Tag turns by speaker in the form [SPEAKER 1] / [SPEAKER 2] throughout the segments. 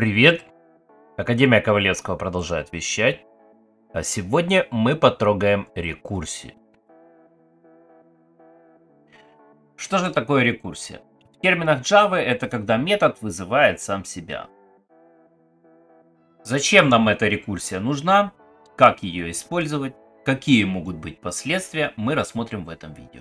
[SPEAKER 1] Привет! Академия Ковалевского продолжает вещать, а сегодня мы потрогаем рекурсию. Что же такое рекурсия? В терминах Java это когда метод вызывает сам себя. Зачем нам эта рекурсия нужна? Как ее использовать? Какие могут быть последствия, мы рассмотрим в этом видео.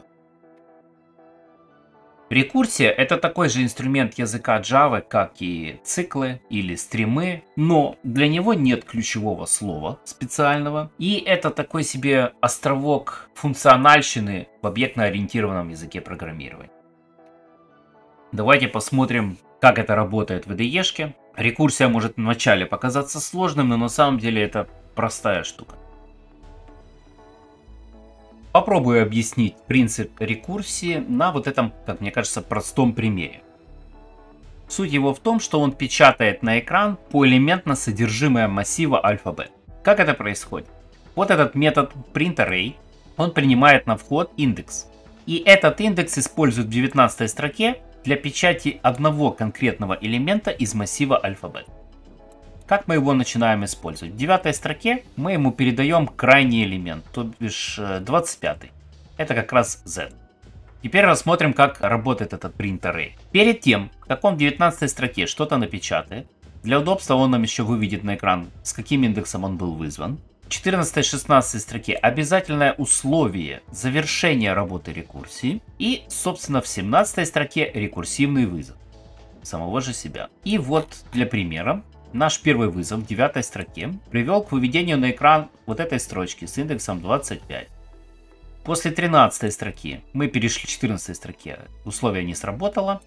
[SPEAKER 1] Рекурсия это такой же инструмент языка Java, как и циклы или стримы, но для него нет ключевого слова специального. И это такой себе островок функциональщины в объектно-ориентированном языке программирования. Давайте посмотрим, как это работает в IDE. -шке. Рекурсия может вначале показаться сложным, но на самом деле это простая штука. Попробую объяснить принцип рекурсии на вот этом, как мне кажется, простом примере. Суть его в том, что он печатает на экран поэлементно содержимое массива альфа-бет. Как это происходит? Вот этот метод printArray, он принимает на вход индекс. И этот индекс использует в 19 строке для печати одного конкретного элемента из массива альфа-бет. Как мы его начинаем использовать? В девятой строке мы ему передаем крайний элемент, то бишь 25. Э, Это как раз z. Теперь рассмотрим, как работает этот print array. Перед тем, как он в 19 строке что-то напечатает, для удобства он нам еще выведет на экран, с каким индексом он был вызван. В 14-16 строке обязательное условие завершения работы рекурсии. И, собственно, в 17 строке рекурсивный вызов самого же себя. И вот для примера Наш первый вызов в девятой строке привел к выведению на экран вот этой строчки с индексом 25. После 13 строки мы перешли к 14 строке, условие не сработало.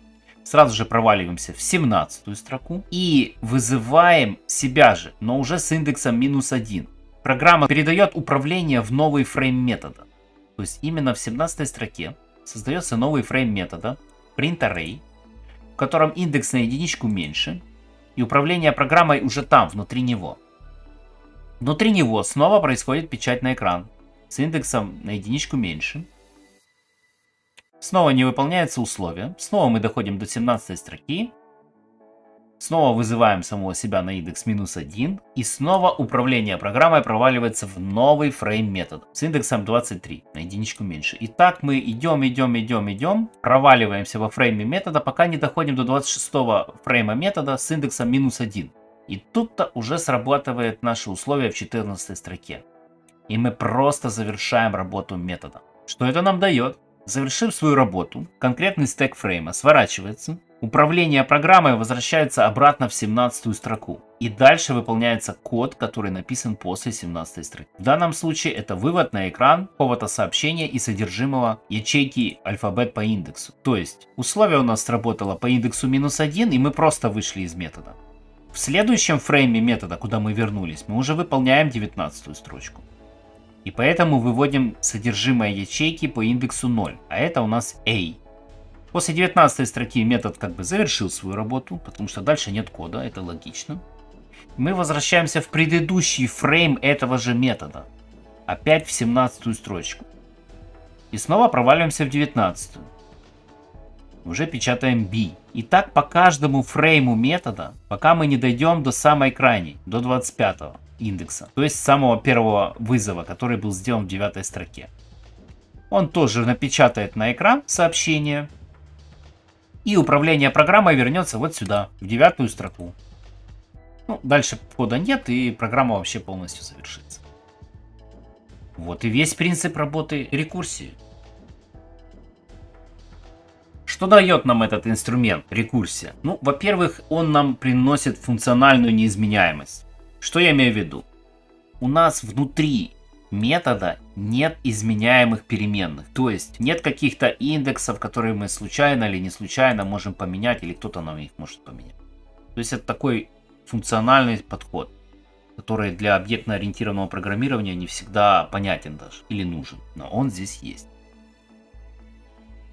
[SPEAKER 1] Сразу же проваливаемся в 17 строку и вызываем себя же, но уже с индексом минус 1. Программа передает управление в новый фрейм метода. То есть именно в 17 строке создается новый фрейм метода printArray, в котором индекс на единичку меньше, и управление программой уже там, внутри него. Внутри него снова происходит печать на экран с индексом на единичку меньше. Снова не выполняется условие. Снова мы доходим до 17 строки. Снова вызываем самого себя на индекс минус 1. И снова управление программой проваливается в новый фрейм метод с индексом 23, на единичку меньше. И так мы идем, идем, идем, идем, проваливаемся во фрейме метода, пока не доходим до 26 фрейма метода с индексом минус 1. И тут-то уже срабатывает наше условие в 14 строке. И мы просто завершаем работу метода. Что это нам дает? Завершив свою работу, конкретный стек фрейма сворачивается, Управление программой возвращается обратно в 17 строку. И дальше выполняется код, который написан после 17 строки. В данном случае это вывод на экран какого-то сообщения и содержимого ячейки алфабет по индексу. То есть условие у нас сработало по индексу минус 1 и мы просто вышли из метода. В следующем фрейме метода, куда мы вернулись, мы уже выполняем 19 строчку. И поэтому выводим содержимое ячейки по индексу 0, а это у нас A. После 19 строки метод как бы завершил свою работу, потому что дальше нет кода, это логично. Мы возвращаемся в предыдущий фрейм этого же метода. Опять в 17 строчку. И снова проваливаемся в 19. Уже печатаем B. И так по каждому фрейму метода, пока мы не дойдем до самой крайней, до 25 индекса. То есть самого первого вызова, который был сделан в 9 строке. Он тоже напечатает на экран сообщение, и управление программой вернется вот сюда, в девятую строку. Ну, дальше кода нет, и программа вообще полностью завершится. Вот и весь принцип работы рекурсии. Что дает нам этот инструмент, рекурсия? Ну, во-первых, он нам приносит функциональную неизменяемость. Что я имею в виду? У нас внутри метода нет изменяемых переменных. То есть нет каких-то индексов, которые мы случайно или не случайно можем поменять, или кто-то нам их может поменять. То есть это такой функциональный подход, который для объектно-ориентированного программирования не всегда понятен даже или нужен, но он здесь есть.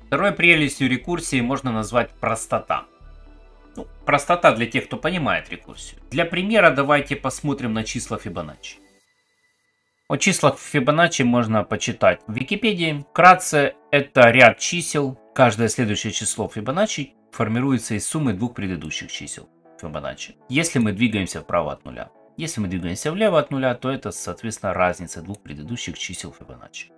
[SPEAKER 1] Второй прелестью рекурсии можно назвать простота. Ну, простота для тех, кто понимает рекурсию. Для примера давайте посмотрим на числа Фибоначчи. О числах Фибоначчи можно почитать в Википедии. Вкратце, это ряд чисел. Каждое следующее число Фибоначчи формируется из суммы двух предыдущих чисел. Фибоначчи, если мы двигаемся вправо от нуля. Если мы двигаемся влево от нуля, то это, соответственно, разница двух предыдущих чисел Фибоначчи.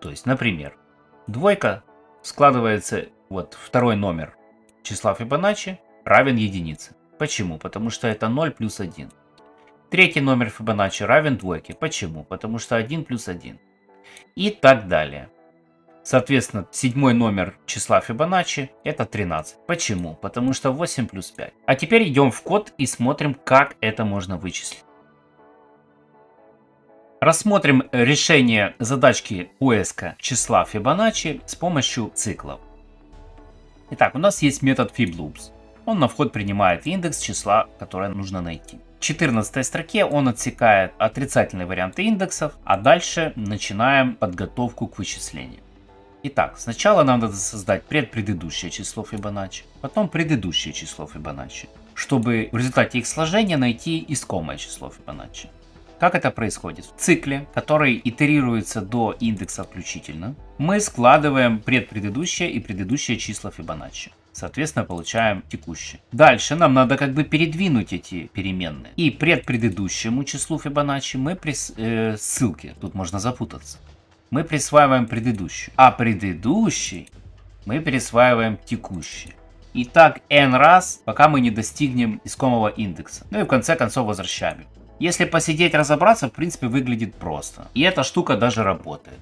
[SPEAKER 1] То есть, например, двойка складывается, вот второй номер числа Фибоначчи равен единице. Почему? Потому что это 0 плюс 1. Третий номер Фибоначчи равен двойке. Почему? Потому что 1 плюс 1. И так далее. Соответственно, седьмой номер числа Фибоначчи это 13. Почему? Потому что 8 плюс 5. А теперь идем в код и смотрим, как это можно вычислить. Рассмотрим решение задачки поиска числа Фибоначчи с помощью циклов. Итак, у нас есть метод FibLoops. Он на вход принимает индекс числа, которое нужно найти. В 14 строке он отсекает отрицательные варианты индексов, а дальше начинаем подготовку к вычислению. Итак, сначала нам надо создать предпредыдущее число Фибоначчи, потом предыдущее число Фибоначчи, чтобы в результате их сложения найти искомое число Фибоначчи. Как это происходит? В цикле, который итерируется до индекса включительно, мы складываем предпредыдущее и предыдущее числа Фибоначчи. Соответственно, получаем текущее. Дальше нам надо как бы передвинуть эти переменные. И предпредыдущему числу Фибоначчи мы при э, ссылке, тут можно запутаться, мы присваиваем предыдущий. А предыдущий мы присваиваем текущий. И так n раз, пока мы не достигнем искомого индекса. Ну и в конце концов возвращаем. Если посидеть разобраться, в принципе выглядит просто. И эта штука даже работает.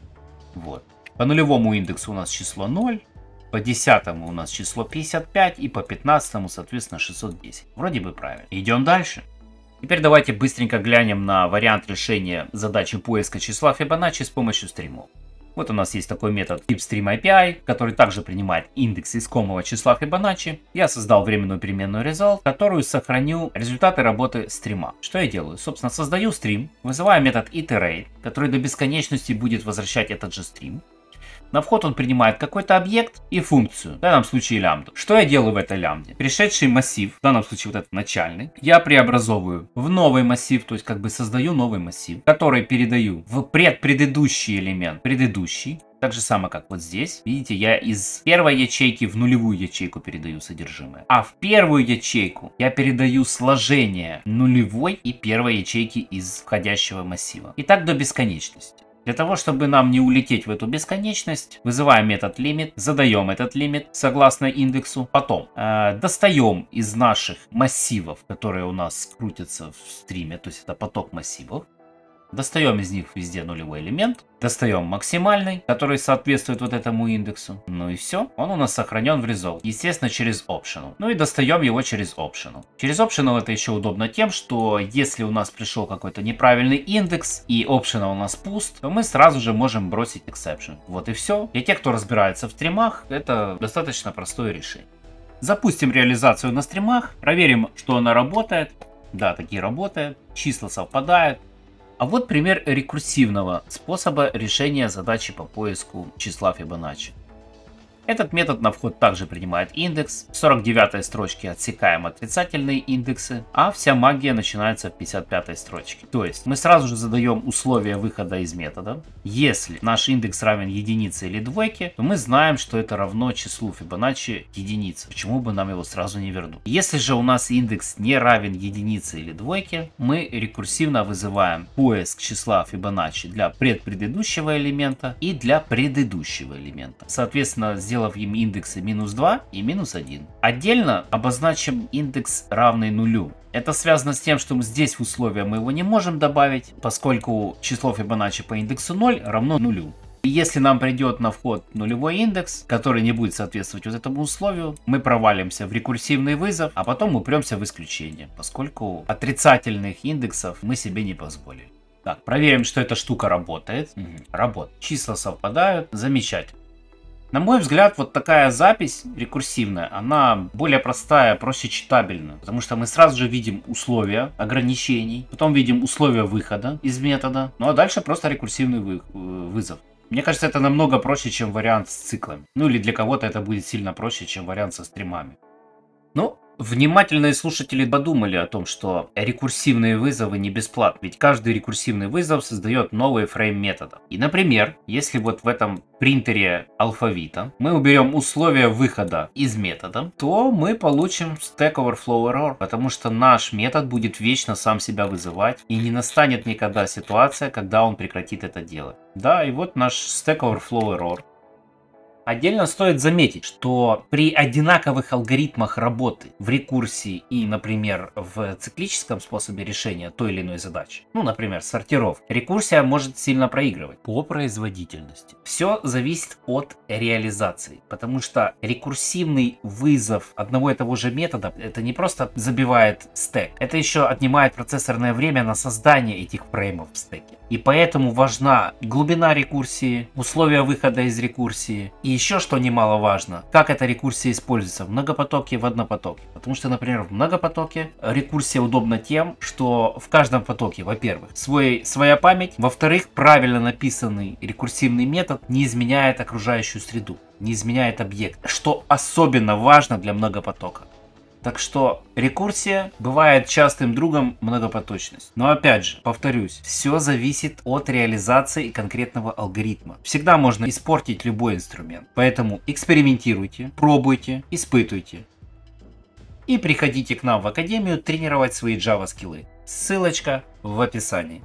[SPEAKER 1] Вот. По нулевому индексу у нас число 0, по десятому у нас число 55 и по 15 соответственно 610. Вроде бы правильно. Идем дальше. Теперь давайте быстренько глянем на вариант решения задачи поиска числа Фибоначчи с помощью стримов. Вот у нас есть такой метод FibStream который также принимает индекс искомого числа Фибоначчи. Я создал временную переменную result, которую сохраню результаты работы стрима. Что я делаю? Собственно, создаю стрим, вызываю метод iterate, который до бесконечности будет возвращать этот же стрим. На вход он принимает какой-то объект и функцию, в данном случае лямбду. Что я делаю в этой лямбде? Пришедший массив, в данном случае вот этот начальный, я преобразовываю в новый массив, то есть как бы создаю новый массив, который передаю в предпредыдущий элемент, предыдущий, так же самое, как вот здесь. Видите, я из первой ячейки в нулевую ячейку передаю содержимое. А в первую ячейку я передаю сложение нулевой и первой ячейки из входящего массива. И так до бесконечности. Для того, чтобы нам не улететь в эту бесконечность, вызываем метод limit, задаем этот лимит согласно индексу. Потом э, достаем из наших массивов, которые у нас крутятся в стриме, то есть это поток массивов, Достаем из них везде нулевой элемент. Достаем максимальный, который соответствует вот этому индексу. Ну и все. Он у нас сохранен в result. Естественно, через optional. Ну и достаем его через optional. Через optional это еще удобно тем, что если у нас пришел какой-то неправильный индекс и optional у нас пуст, то мы сразу же можем бросить exception. Вот и все. Для тех, кто разбирается в стримах, это достаточно простое решение. Запустим реализацию на стримах, проверим, что она работает. Да, такие работают, числа совпадают. А вот пример рекурсивного способа решения задачи по поиску числа Фибоначчи. Этот метод на вход также принимает индекс. В 49 строчке отсекаем отрицательные индексы, а вся магия начинается в 55 строчке. То есть мы сразу же задаем условия выхода из метода. Если наш индекс равен единице или двойке, то мы знаем, что это равно числу Фибоначчи единицы. Почему бы нам его сразу не вернуть? Если же у нас индекс не равен единице или двойке, мы рекурсивно вызываем поиск числа Фибоначчи для предпредыдущего элемента и для предыдущего элемента. Соответственно, сделав им индексы минус 2 и минус 1. Отдельно обозначим индекс равный нулю. Это связано с тем, что здесь в условия мы его не можем добавить, поскольку число Фибоначчи по индексу 0 равно нулю. Если нам придет на вход нулевой индекс, который не будет соответствовать вот этому условию, мы провалимся в рекурсивный вызов, а потом упремся в исключение, поскольку отрицательных индексов мы себе не позволили. Так, проверим, что эта штука работает. Угу, работает. Числа совпадают. Замечательно. На мой взгляд, вот такая запись рекурсивная, она более простая, проще читабельна. Потому что мы сразу же видим условия ограничений, потом видим условия выхода из метода, ну а дальше просто рекурсивный вы, э, вызов. Мне кажется, это намного проще, чем вариант с циклами. Ну или для кого-то это будет сильно проще, чем вариант со стримами. Внимательные слушатели подумали о том, что рекурсивные вызовы не бесплатны, ведь каждый рекурсивный вызов создает новые фрейм метода. И, например, если вот в этом принтере алфавита мы уберем условия выхода из метода, то мы получим Stack Overflow Error, потому что наш метод будет вечно сам себя вызывать и не настанет никогда ситуация, когда он прекратит это делать. Да, и вот наш Stack Overflow Error. Отдельно стоит заметить, что при одинаковых алгоритмах работы в рекурсии и, например, в циклическом способе решения той или иной задачи, ну, например, сортировка, рекурсия может сильно проигрывать по производительности. Все зависит от реализации, потому что рекурсивный вызов одного и того же метода, это не просто забивает стек, это еще отнимает процессорное время на создание этих фреймов в стеке. И поэтому важна глубина рекурсии, условия выхода из рекурсии и еще что немаловажно, как эта рекурсия используется в многопотоке в однопотоке. Потому что, например, в многопотоке рекурсия удобна тем, что в каждом потоке, во-первых, свой, своя память, во-вторых, правильно написанный рекурсивный метод не изменяет окружающую среду, не изменяет объект, что особенно важно для многопотока. Так что рекурсия бывает частым другом многопоточность. Но опять же, повторюсь, все зависит от реализации конкретного алгоритма. Всегда можно испортить любой инструмент. Поэтому экспериментируйте, пробуйте, испытывайте. И приходите к нам в академию тренировать свои Java скиллы. Ссылочка в описании.